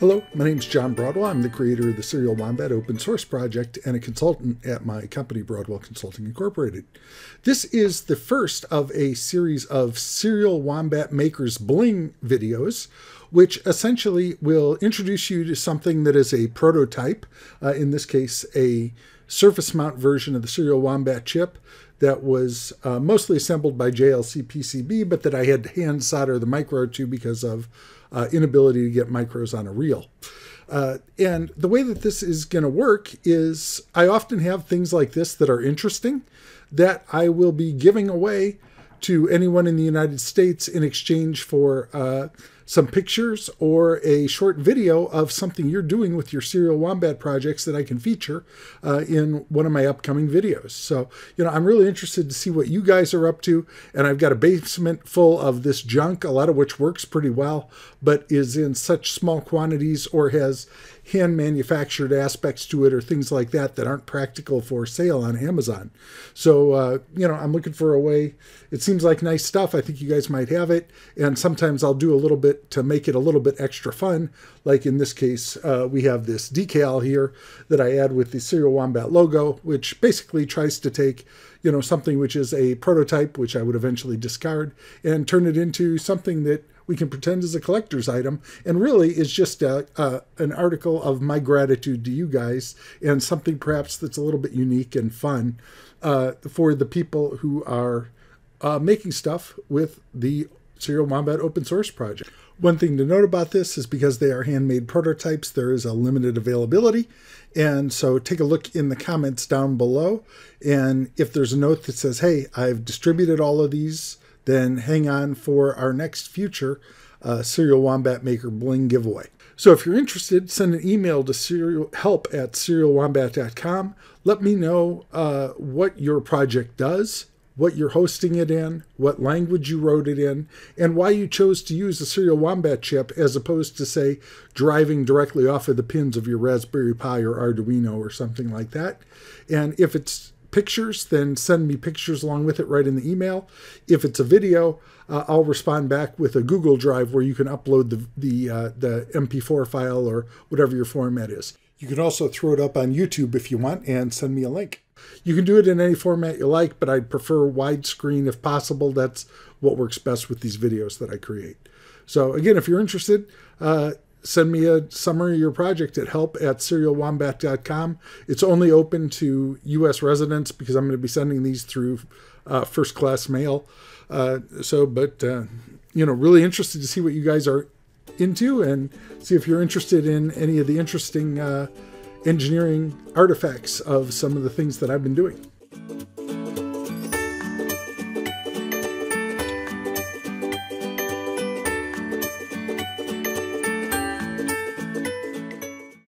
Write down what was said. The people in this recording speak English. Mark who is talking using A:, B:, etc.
A: Hello, my name is John Broadwell. I'm the creator of the Serial Wombat open source project and a consultant at my company, Broadwell Consulting Incorporated. This is the first of a series of Serial Wombat Makers Bling videos, which essentially will introduce you to something that is a prototype, uh, in this case, a surface mount version of the Serial Wombat chip that was uh, mostly assembled by JLC PCB, but that I had to hand solder the micro to because of uh, inability to get micros on a reel. Uh, and the way that this is going to work is I often have things like this that are interesting that I will be giving away to anyone in the United States in exchange for uh, some pictures or a short video of something you're doing with your serial wombat projects that I can feature uh, in one of my upcoming videos. So, you know, I'm really interested to see what you guys are up to. And I've got a basement full of this junk, a lot of which works pretty well, but is in such small quantities or has hand manufactured aspects to it or things like that that aren't practical for sale on Amazon. So, uh, you know, I'm looking for a way. It seems like nice stuff. I think you guys might have it. And sometimes I'll do a little bit to make it a little bit extra fun. Like in this case, uh, we have this decal here that I add with the Serial Wombat logo, which basically tries to take you know something which is a prototype which i would eventually discard and turn it into something that we can pretend is a collector's item and really is just a, a, an article of my gratitude to you guys and something perhaps that's a little bit unique and fun uh, for the people who are uh, making stuff with the Serial Wombat open source project. One thing to note about this is because they are handmade prototypes, there is a limited availability. And so take a look in the comments down below. And if there's a note that says, hey, I've distributed all of these then hang on for our next future uh, Serial Wombat Maker Bling giveaway. So if you're interested, send an email to serial, help at serialwombat.com. Let me know uh, what your project does, what you're hosting it in, what language you wrote it in, and why you chose to use a Serial Wombat chip as opposed to, say, driving directly off of the pins of your Raspberry Pi or Arduino or something like that. And if it's pictures, then send me pictures along with it right in the email. If it's a video, uh, I'll respond back with a Google Drive where you can upload the the uh, the MP4 file or whatever your format is. You can also throw it up on YouTube if you want and send me a link. You can do it in any format you like, but I'd prefer widescreen if possible. That's what works best with these videos that I create. So again, if you're interested, uh, send me a summary of your project at help at serialwombat.com. It's only open to U.S. residents because I'm going to be sending these through uh, first class mail. Uh, so, but, uh, you know, really interested to see what you guys are into and see if you're interested in any of the interesting uh, engineering artifacts of some of the things that I've been doing.